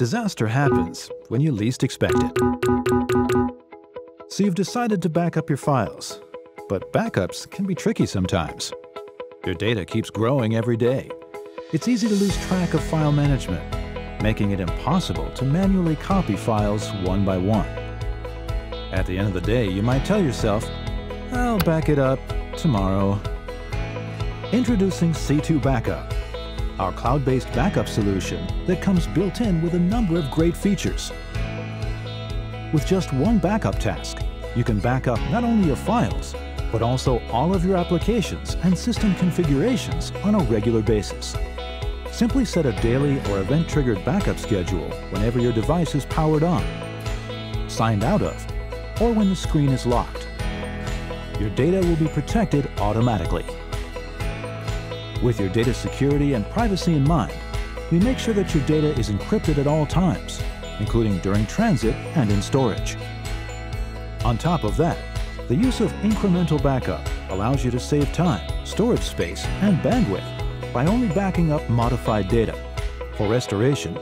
Disaster happens when you least expect it. So you've decided to back up your files, but backups can be tricky sometimes. Your data keeps growing every day. It's easy to lose track of file management, making it impossible to manually copy files one by one. At the end of the day, you might tell yourself, I'll back it up tomorrow. Introducing C2 Backup, our cloud-based backup solution that comes built in with a number of great features. With just one backup task, you can back up not only your files, but also all of your applications and system configurations on a regular basis. Simply set a daily or event-triggered backup schedule whenever your device is powered on, signed out of, or when the screen is locked. Your data will be protected automatically. With your data security and privacy in mind, we make sure that your data is encrypted at all times, including during transit and in storage. On top of that, the use of incremental backup allows you to save time, storage space, and bandwidth by only backing up modified data. For restoration,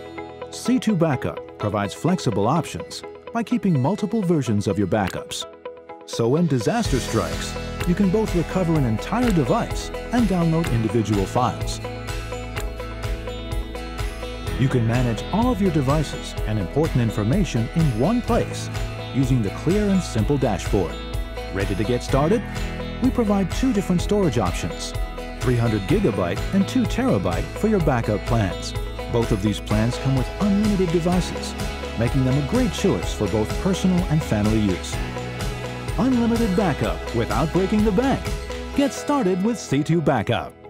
C2 Backup provides flexible options by keeping multiple versions of your backups. So when disaster strikes, you can both recover an entire device and download individual files. You can manage all of your devices and important information in one place using the clear and simple dashboard. Ready to get started? We provide two different storage options, 300 gigabyte and 2 terabyte for your backup plans. Both of these plans come with unlimited devices, making them a great choice for both personal and family use unlimited backup without breaking the bank. Get started with C2 Backup.